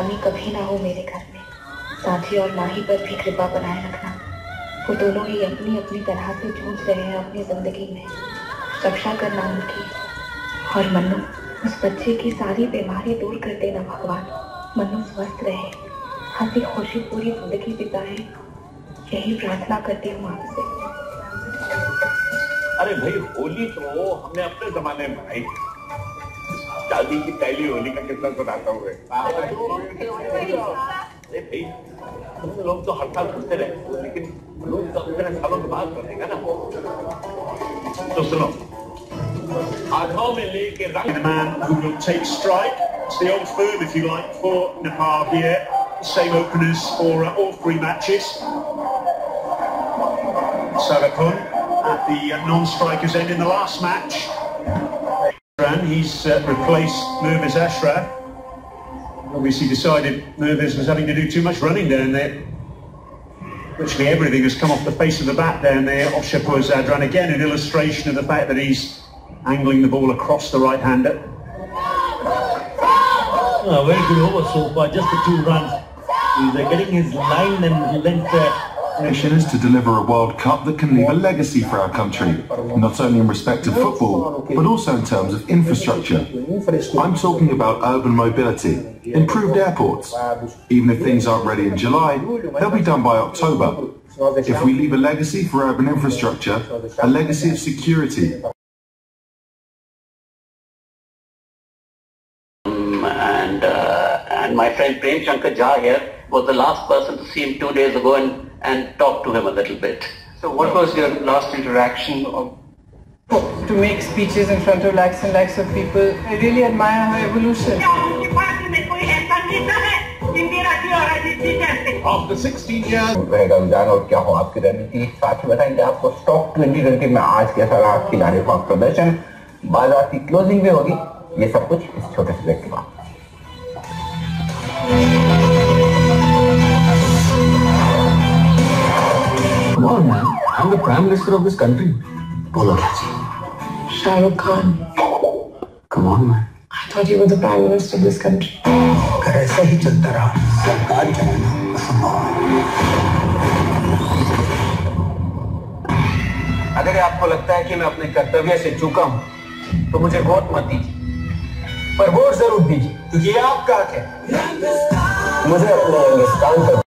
कमी कभी ना हो मेरे घर में। साथी और माही पर भी कृपा बनाए रखना। वो दोनों ही अपनी अपनी तरह से जूझ रहे हैं अपनी ज़िंदगी में। रक्षा करना उनकी और मन्नू उस बच्चे की सारी बीमारी दूर कर देना भगवान। मन्नू स्वस्थ रहे। हँसी खुशी पूरी ज़िंदगी बिताए। यही प्रार्थना करती हूँ आपसे। अरे भाई, होली तो हमने अपने जमाने में मनाई शादी की पहली होली का कितना सुनाता हुए अरे भाई तुम लोग तो हर साल करते रहे लेकिन लोग तो इतने सालों के बाद करेगा ना तो सुनो हाथों में लेके रंग the man who will take strike. It's the old firm, if you like, for Nepal here. Same openers for uh, all three matches. Sarapun at the uh, non-strikers end in the last match. He's uh, replaced Mirwais Ashraf. Obviously decided Merviz was having to do too much running down there. Virtually everything has come off the face of the bat down there. Oshapur Zadran, again an illustration of the fact that he's angling the ball across the right-hander. A very good over so far, just the two runs. He's uh, getting his line and length. Uh, mission is to deliver a World Cup that can leave a legacy for our country, not only in respect of football, but also in terms of infrastructure. I'm talking about urban mobility, improved airports. Even if things aren't ready in July, they'll be done by October. If we leave a legacy for urban infrastructure, a legacy of security, and uh, and my friend Prem Shankar Jha here was the last person to see him two days ago and, and talk to him a little bit. So what was your last interaction of to make speeches in front of lakhs and lakhs of people. I really admire her evolution. After 16 years, रहेगा रुझान और क्या हो आपकी रणनीति साथ ही बताएंगे आपको स्टॉक 2020 में आज कैसा रहा खिलाड़ियों का प्रदर्शन बाजार की क्लोजिंग भी होगी ये सब कुछ इस छोटे से ब्रेक के बाद I'm the Prime Minister of this country. Bolo Shah Rukh Khan, Come on, man. I thought you were the Prime Minister of this country. अगर ऐसा ही चलता रहा सरकार चलाना असंभव अगर आपको लगता है कि मैं अपने कर्तव्य से चूका हूँ तो मुझे वोट मत दीजिए पर वोट ज़रूर दीजिए क्योंकि ये आपका हक है मुझे अपने हिंदुस्तान पर